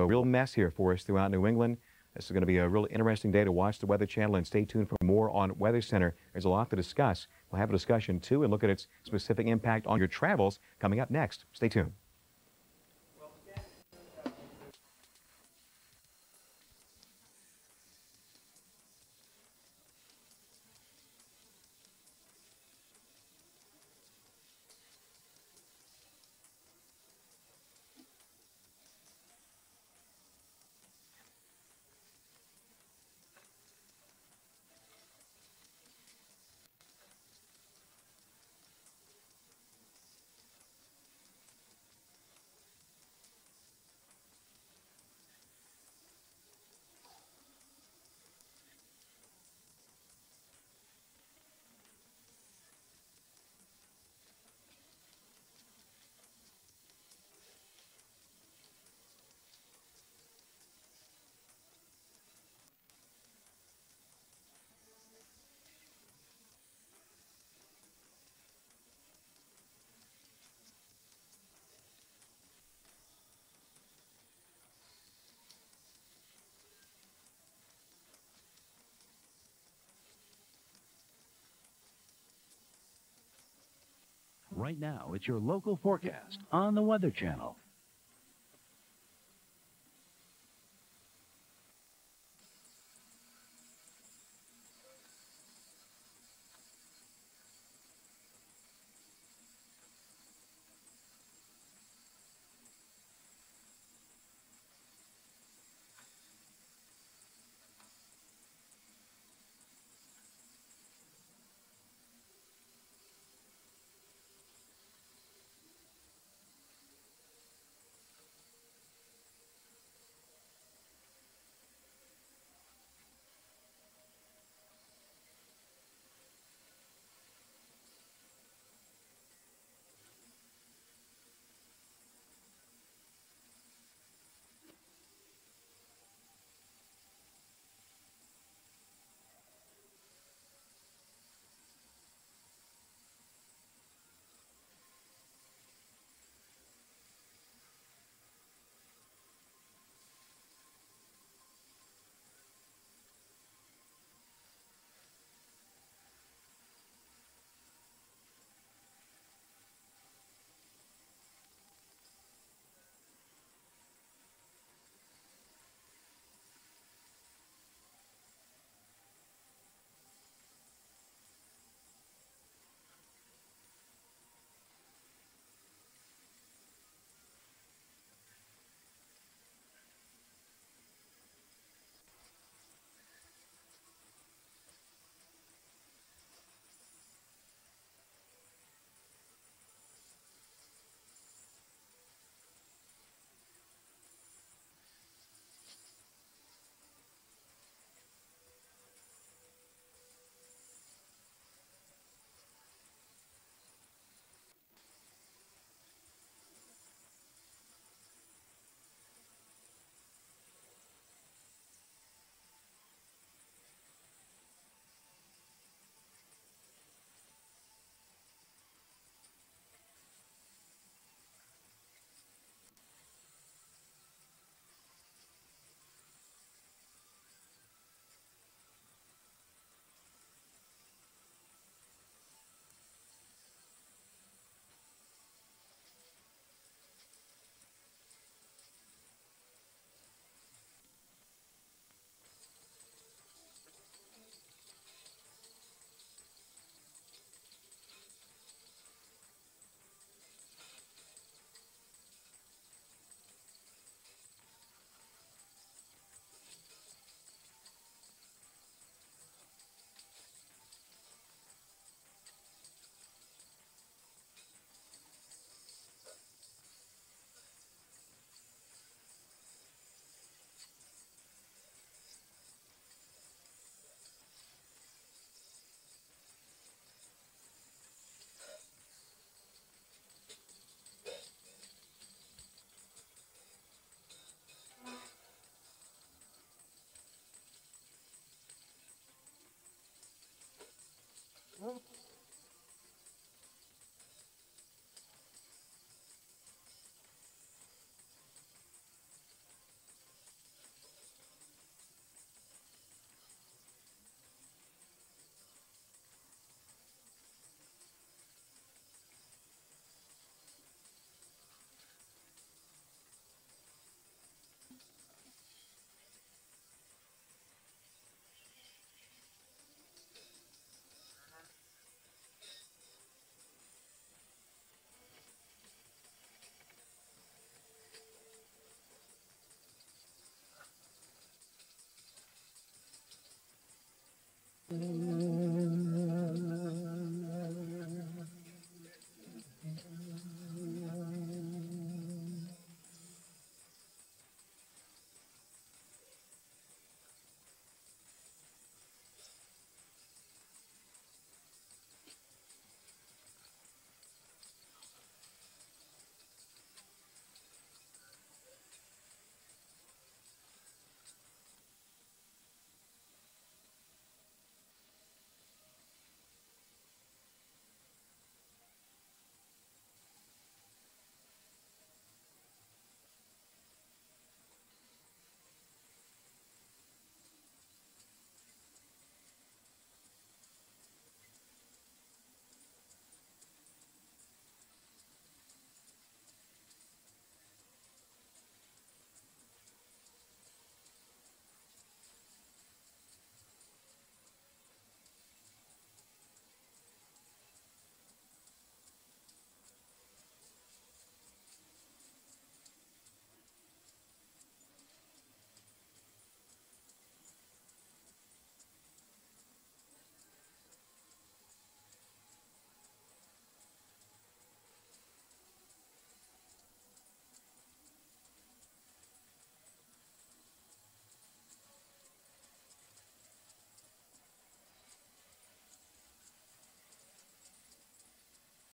A real mess here for us throughout New England. This is going to be a real interesting day to watch the Weather Channel and stay tuned for more on Weather Center. There's a lot to discuss. We'll have a discussion too and look at its specific impact on your travels coming up next. Stay tuned. Right now, it's your local forecast on the Weather Channel. Hallelujah.